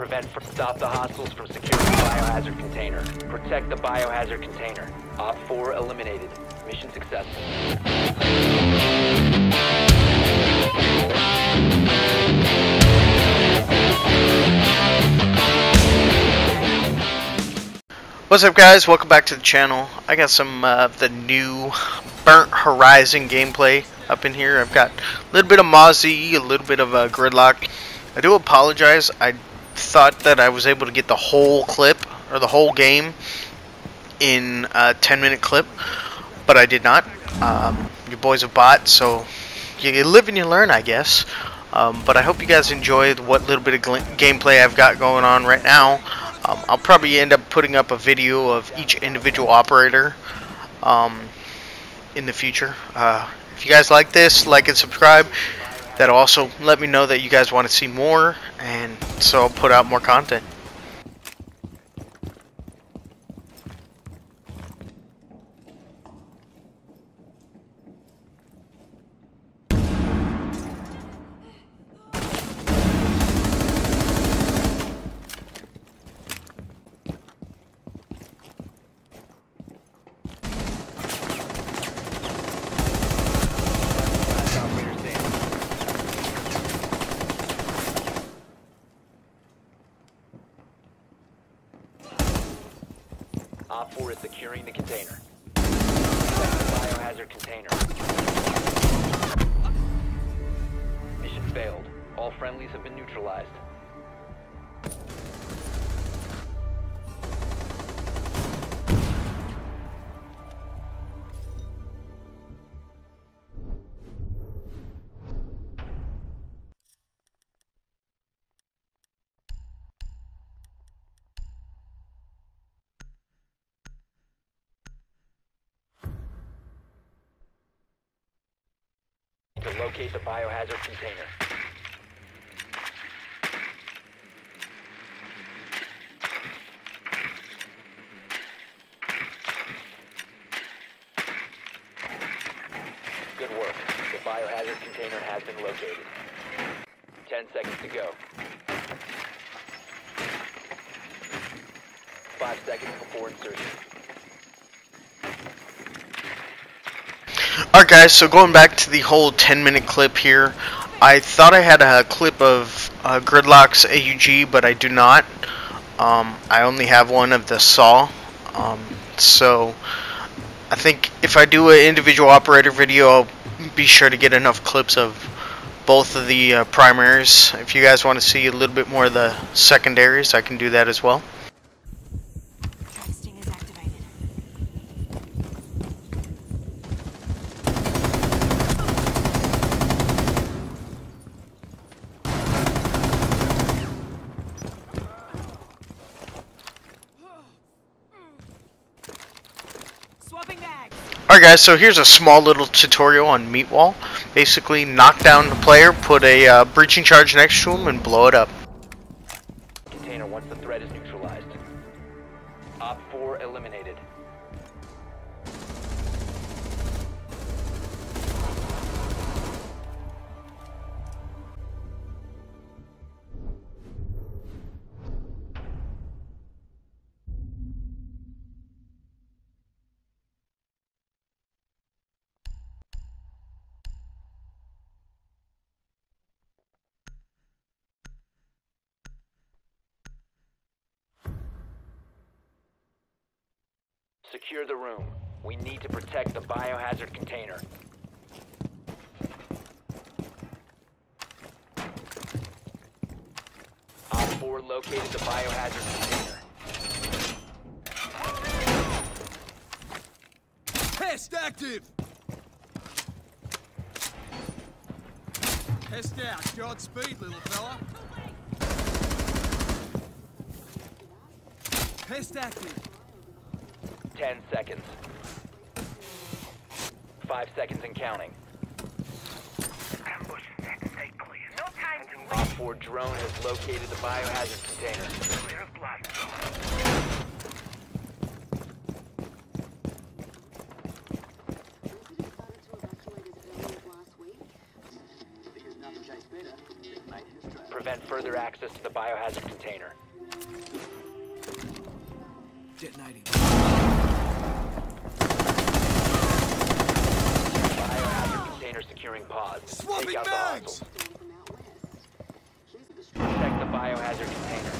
prevent stop the hostiles from securing the biohazard container. Protect the biohazard container. Op 4 eliminated. Mission successful. What's up guys, welcome back to the channel. I got some uh, of the new Burnt Horizon gameplay up in here. I've got a little bit of Mozzie, a little bit of uh, Gridlock. I do apologize, I thought that I was able to get the whole clip, or the whole game, in a 10 minute clip, but I did not. Um, your boy's a bot, so you live and you learn I guess. Um, but I hope you guys enjoyed what little bit of gameplay I've got going on right now. Um, I'll probably end up putting up a video of each individual operator um, in the future. Uh, if you guys like this, like and subscribe. That'll also let me know that you guys want to see more, and so I'll put out more content. Op 4 is securing the container. Protect the biohazard container. Mission failed. All friendlies have been neutralized. To locate the biohazard container. Good work. The biohazard container has been located. Ten seconds to go. Five seconds before insertion. Alright guys, so going back to the whole 10 minute clip here, I thought I had a clip of uh, Gridlock's AUG, but I do not. Um, I only have one of the SAW. Um, so I think if I do an individual operator video, I'll be sure to get enough clips of both of the uh, primaries. If you guys want to see a little bit more of the secondaries, I can do that as well. Testing is activated. Swapping bags. Alright guys, so here's a small little tutorial on Meat Wall. Basically, knock down the player, put a uh, breaching charge next to him, and blow it up. Secure the room. We need to protect the biohazard container. Op 4 located the biohazard container. Pest active! Pest out. Godspeed, little fella. Pest active. 10 seconds. 5 seconds and counting. Op 4 drone has located the biohazard container. prevent further access to the biohazard container. Detonating. Biohazard container securing pods. Swapping Take out the bags! hostiles. Protect the biohazard container.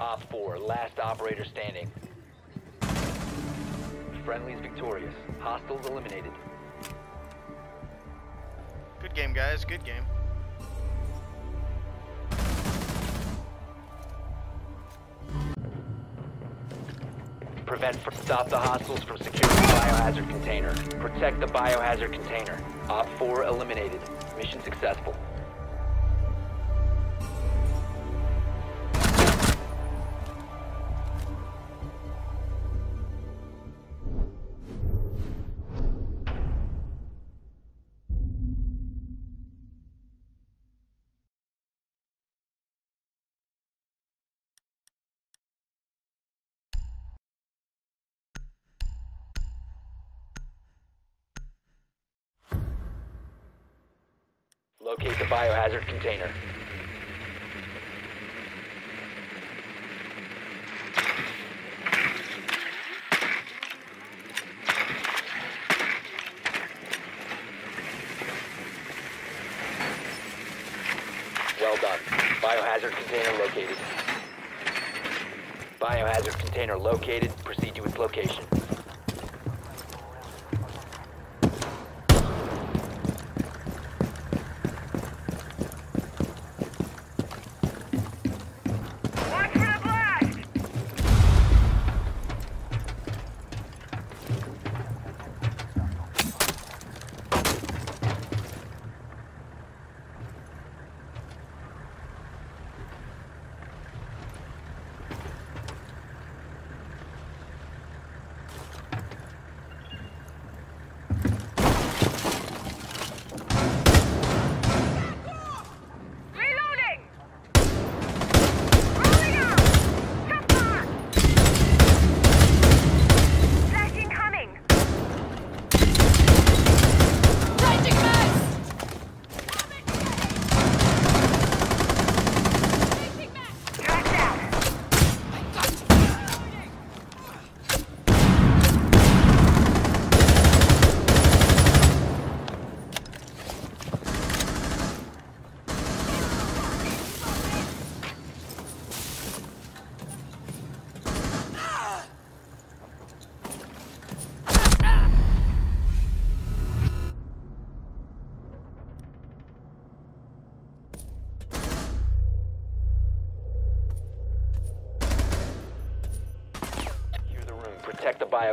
Op 4, last operator standing. Friendly's victorious. Hostiles eliminated. Good game, guys. Good game. Prevent stop the hostiles from securing the biohazard container. Protect the biohazard container. Op 4 eliminated. Mission successful. Locate the biohazard container. Well done. Biohazard container located. Biohazard container located. Proceed to its location.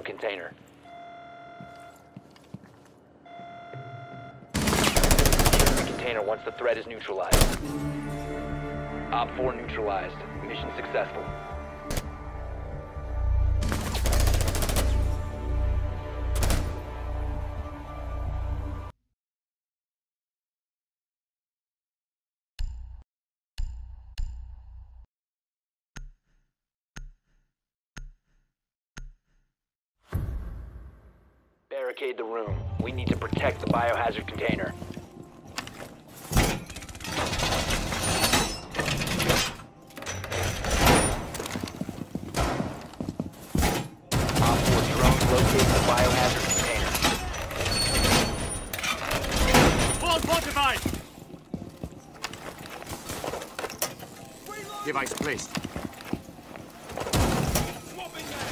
Container. Secure the container once the threat is neutralized. Op 4 neutralized. Mission successful. Barricade the room. We need to protect the biohazard container. Op 4 locate the biohazard container. Device placed.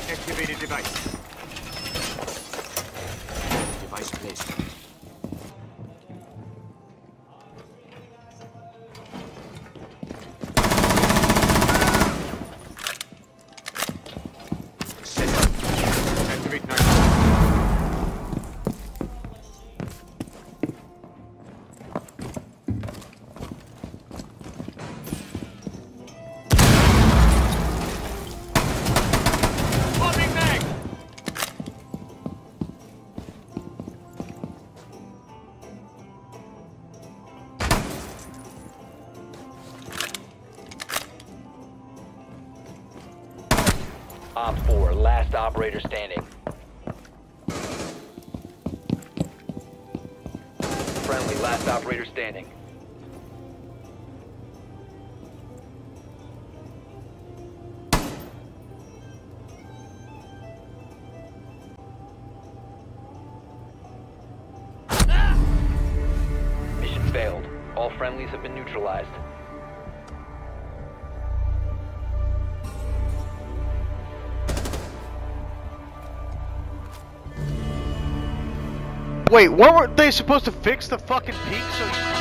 Activated device. Device placed. Operator standing. Friendly, last operator standing. Wait, weren't they supposed to fix the fucking peek so you